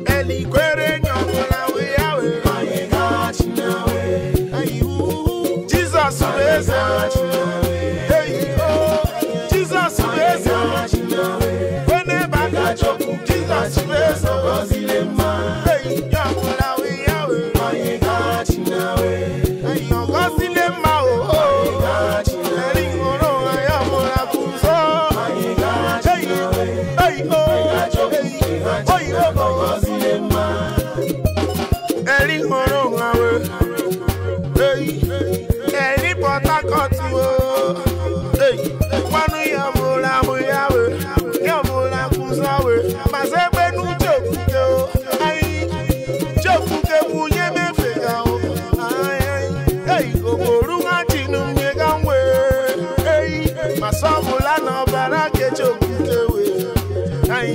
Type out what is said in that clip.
El ẹ̀rí ọ̀rọ̀ àwẹ̀ ẹ̀rí Port Harcourt o wọnú yàmúra múyàwẹ̀ yàmúra kù sáwẹ̀ màṣẹ gbẹnu jòkúté o ayi jòkúté mu yé mẹ́fẹ̀ yà o ayi òkòrú má dìnnú yẹ ká ń wẹ̀ màṣọ́ọ̀mù lánàá bàrà kẹjọ kúté wẹ̀ ayi.